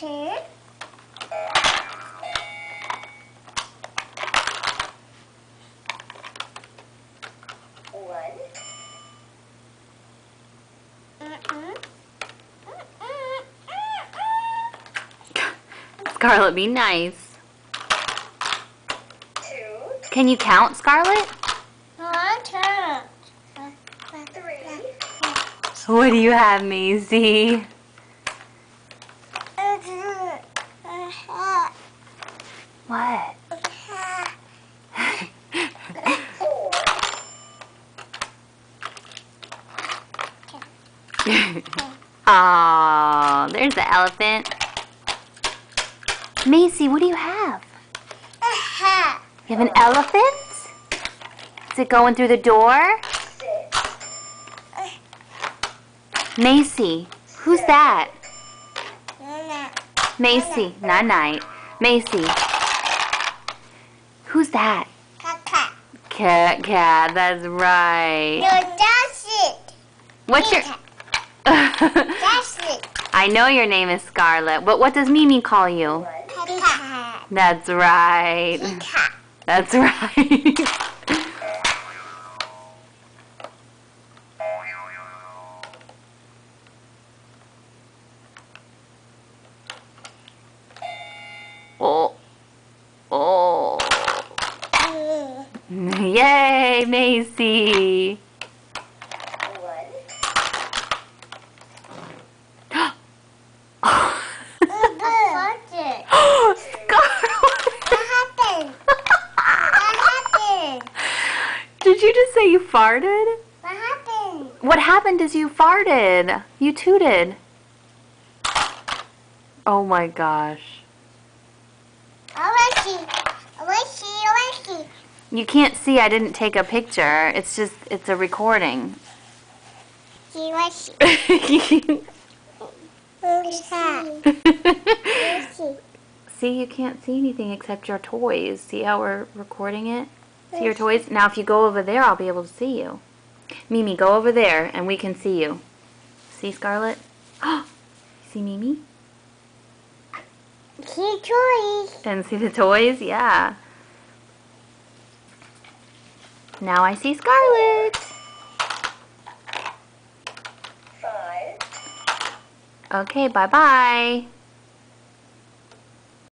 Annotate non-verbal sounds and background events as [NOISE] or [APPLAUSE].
Two. One. [LAUGHS] Mm-mm. Scarlett, be nice. Two. Can you count, Scarlett? One, two. Three. What do you have, Macy? What? [LAUGHS] Oh, there's the elephant. Macy, what do you have? You have an elephant? Is it going through the door? Macy, who's that? Macy, night night. Macy, who's that? Cat, cat, Cat cat, that's right. What's your. [LAUGHS] I know your name is Scarlett, but what does Mimi call you? That's right. Cat. That's [LAUGHS] right. Yay, Macy. [GASPS] Did you just say you farted? What happened? What happened is you farted. You tooted. Oh my gosh. You can't see I didn't take a picture. It's just, it's a recording. [LAUGHS] see, you can't see anything except your toys. See how we're recording it? See your toys? Now if you go over there, I'll be able to see you. Mimi, go over there and we can see you. See, Scarlett? [GASPS] See Mimi? See toys. And see the toys? Yeah. Now I see Scarlett. Five. Okay, bye-bye.